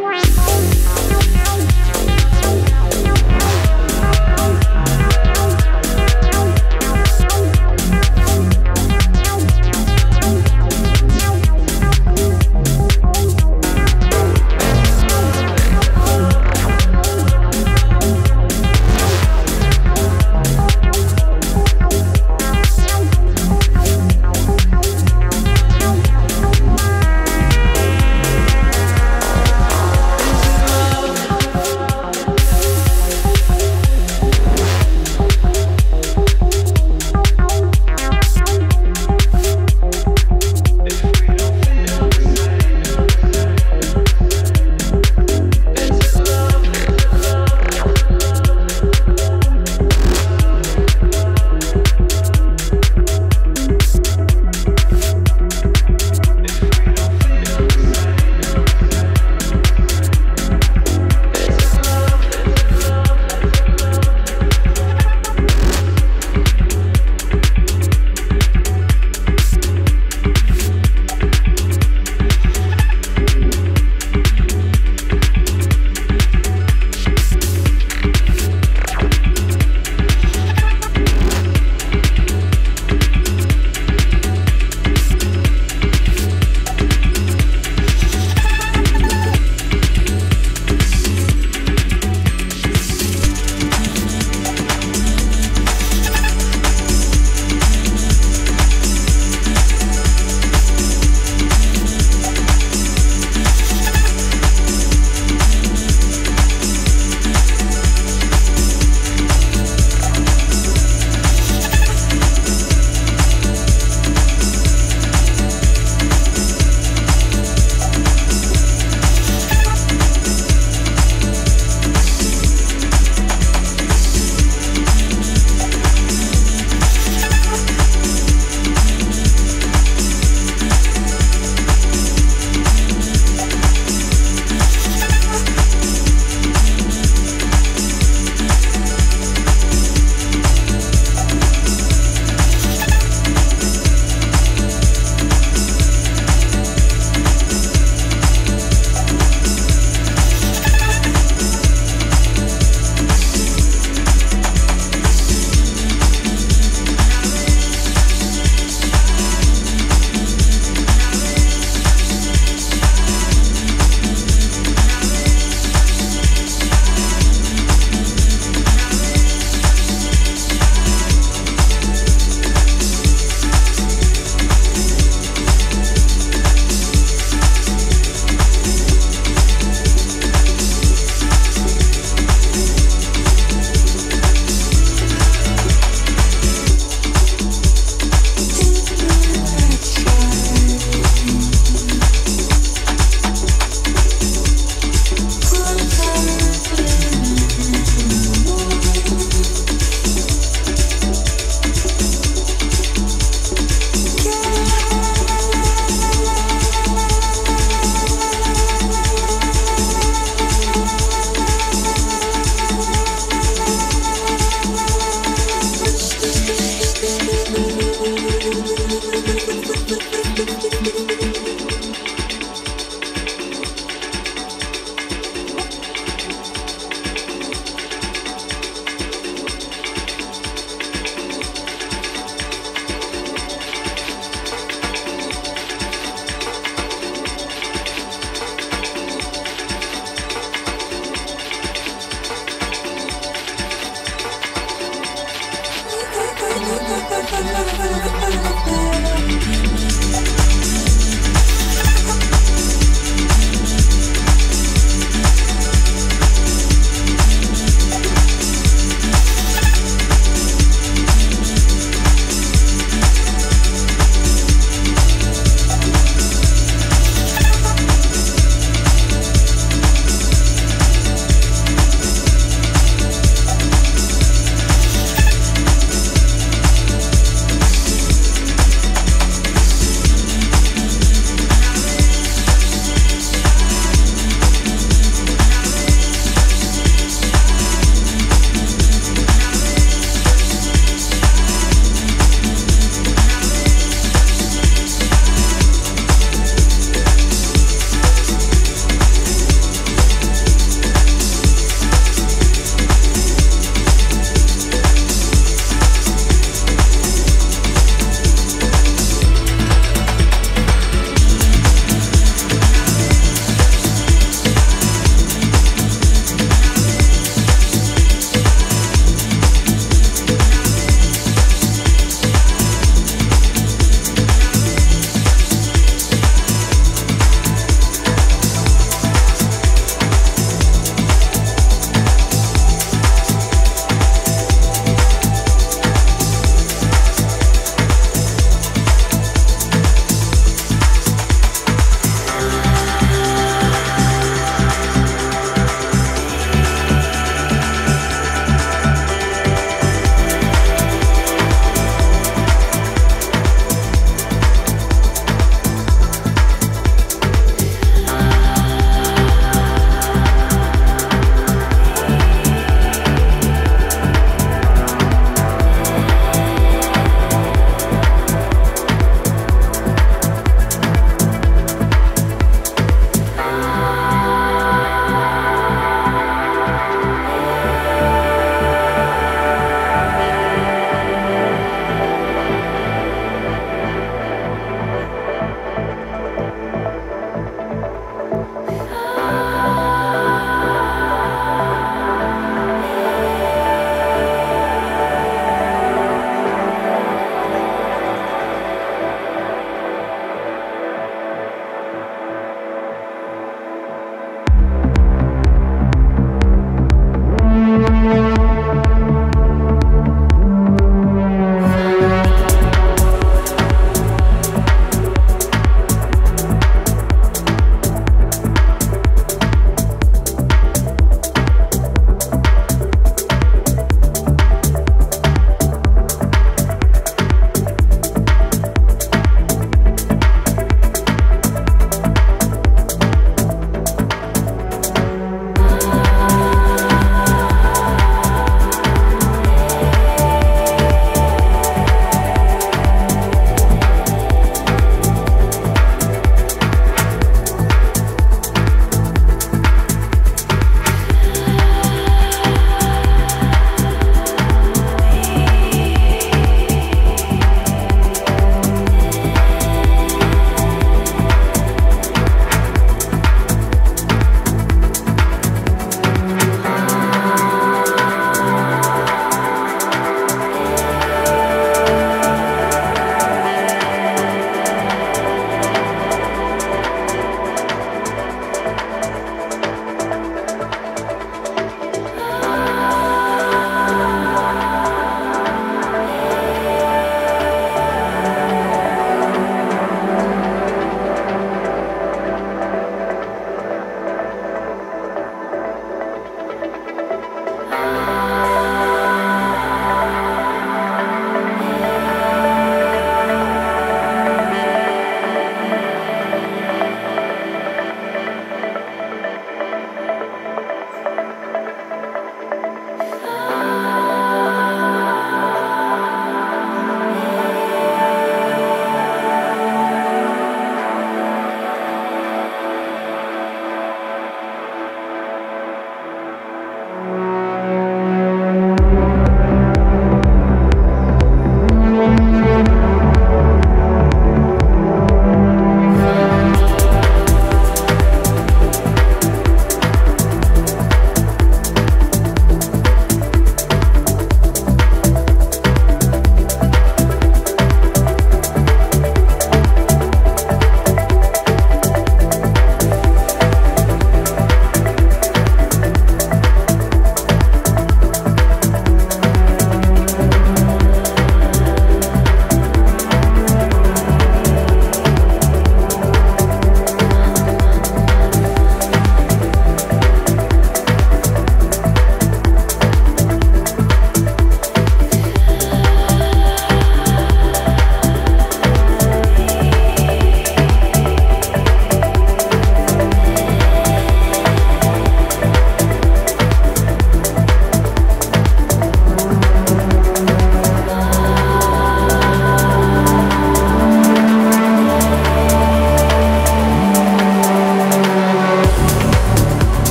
Bye.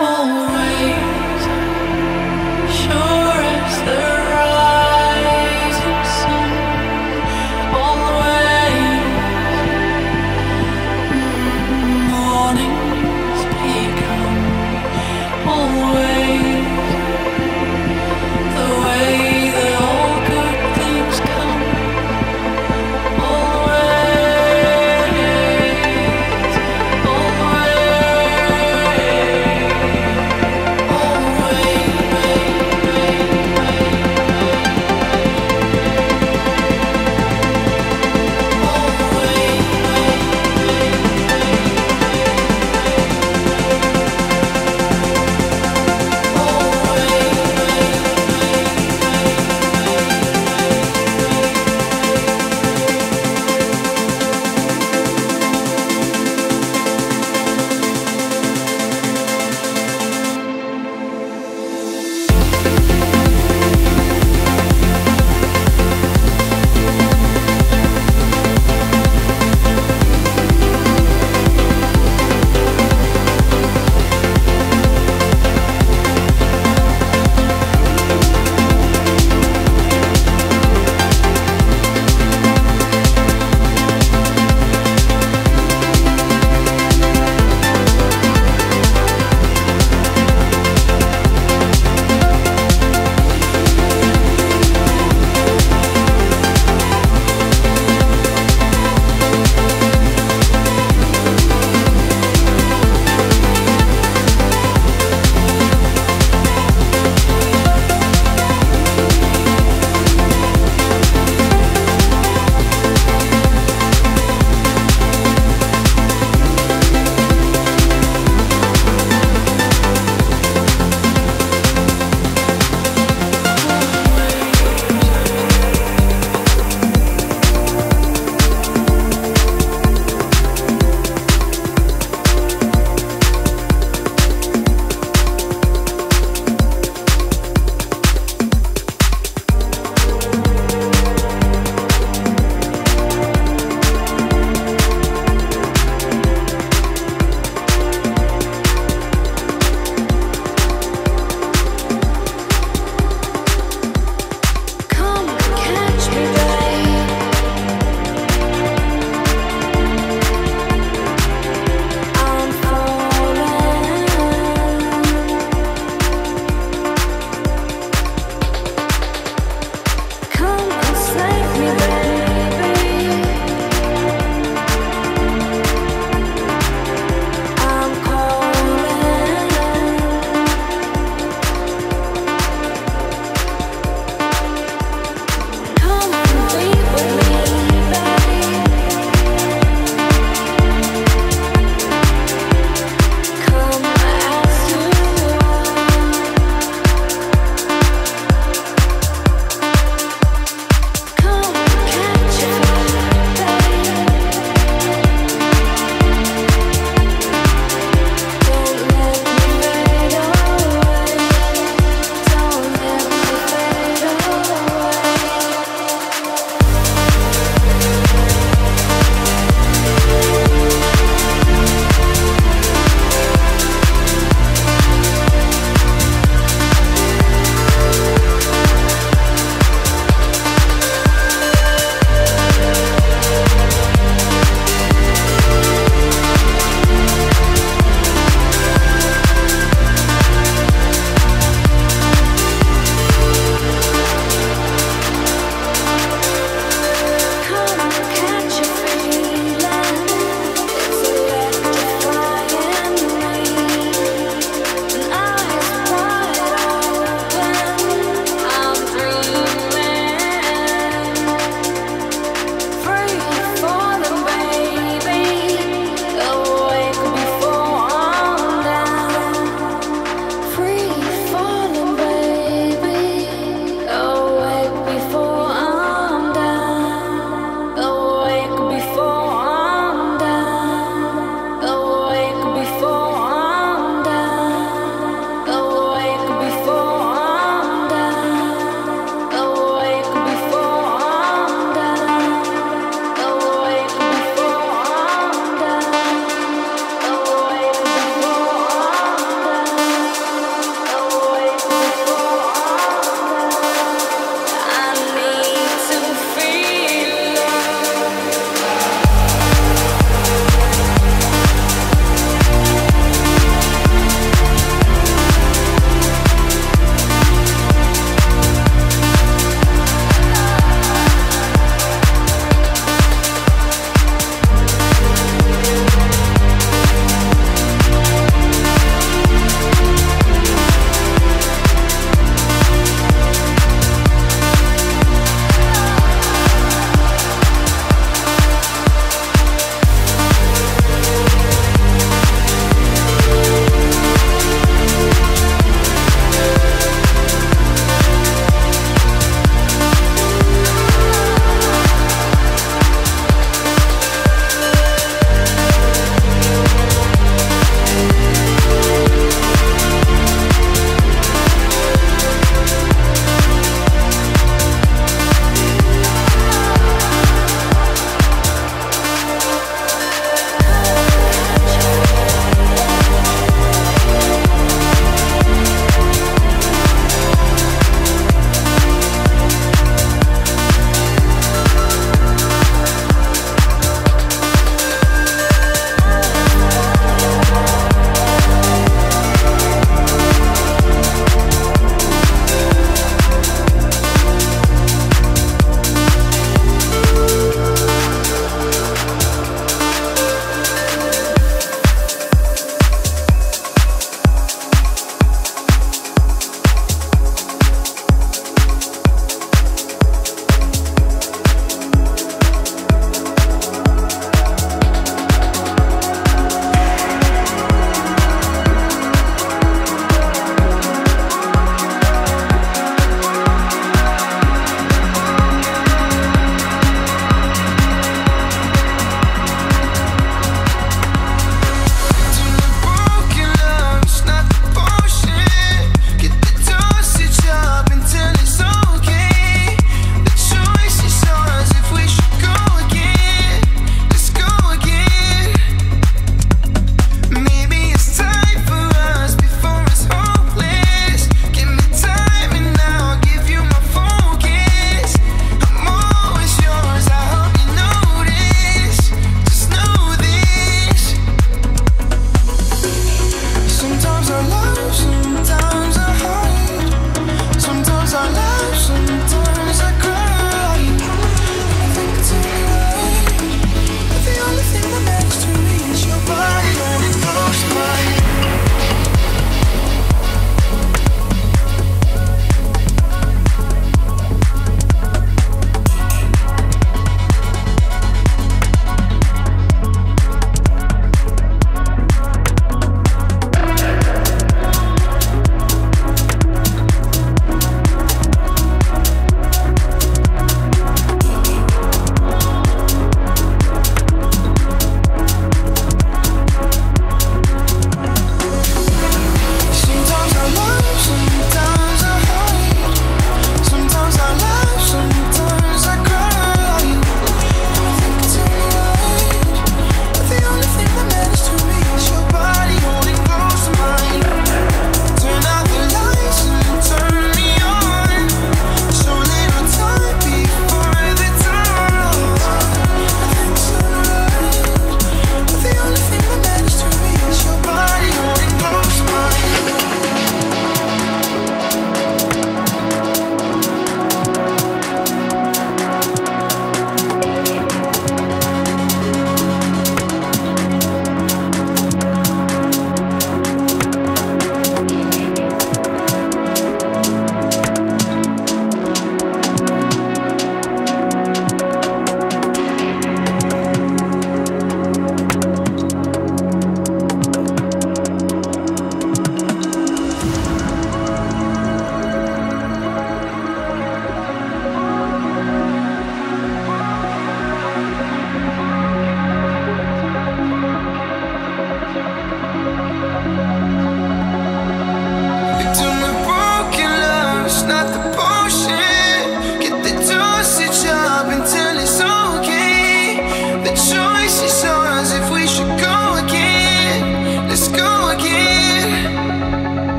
Always,